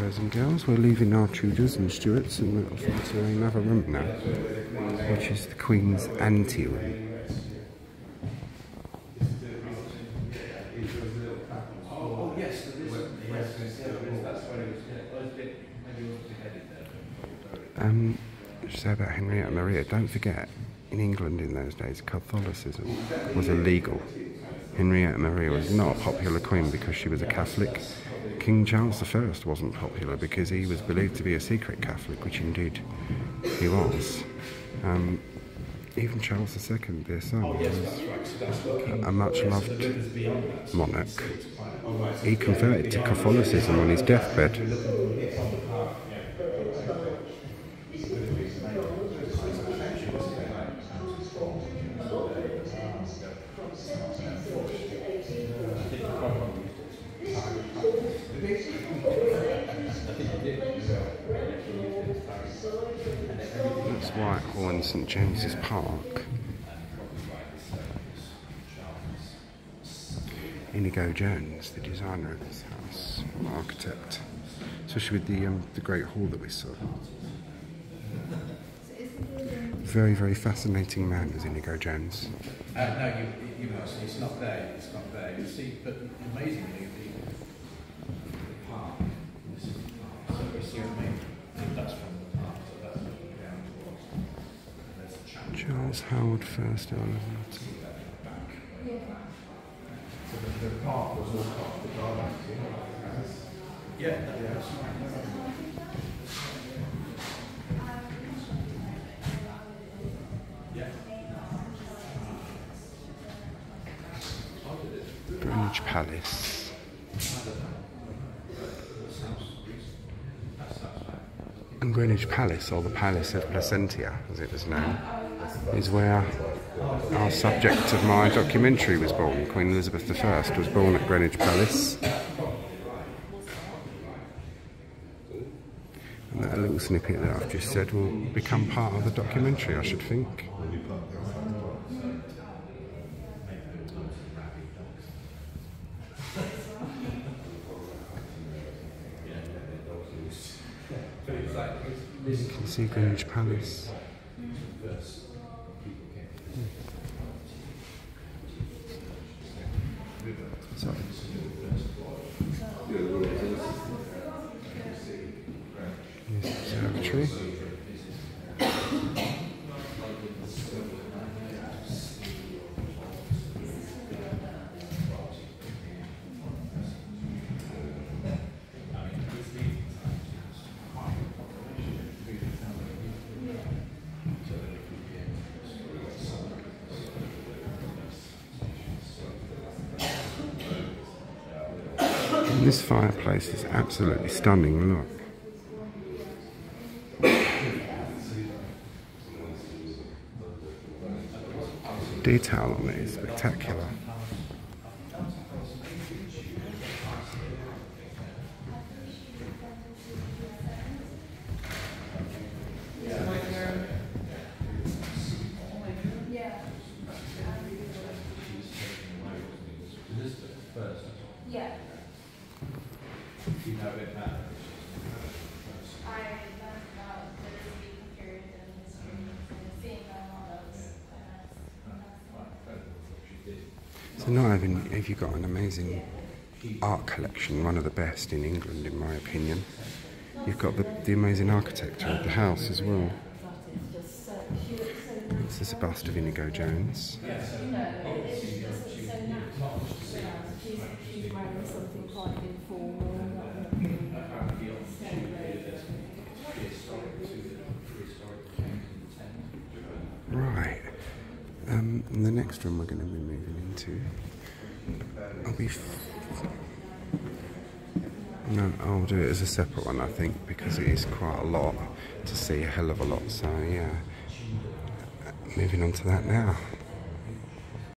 guys and girls. We're leaving our Tudors and Stuarts and we're off into another room now, which is the Queen's ante-room. Um, say about Henrietta Maria, don't forget, in England in those days, Catholicism was illegal. Henrietta Maria was not a popular queen because she was a Catholic. King Charles I wasn't popular because he was believed to be a secret Catholic, which indeed he was. Um, even Charles II, their son, was a much loved monarch. He converted to Catholicism on his deathbed. That's Whitehall and St James's Park. Inigo Jones, the designer of this house, architect, especially with the um, the Great Hall that we saw. Very, very fascinating man is Inigo Jones. Uh, no, you, you must. It's not there. It's not there. You see, but amazingly, the, the park. Charles Howard First Earl Yeah. the, the park was all part of the garden. Yeah, that- that's right. Yeah. Greenwich Palace. Greenwich Palace, or the Palace of Placentia, as it was known, is where our subject of my documentary was born. Queen Elizabeth I was born at Greenwich Palace. And that little snippet that I've just said will become part of the documentary, I should think. You can see Greenwich Palace. So, here's the observatory. And this fireplace is absolutely stunning, look. Detail on it is spectacular. You know it now. I learned about the Elizabethan period and history and seeing their models. And that's, So not having have you got an amazing art collection, one of the best in England in my opinion. You've got the, the amazing architecture of the house as well. This is a bust of Inigo Jones. She's Right. Um, the next room we're going to be moving into, I'll be. No, I'll do it as a separate one, I think, because it is quite a lot to see, a hell of a lot. So yeah, moving on to that now.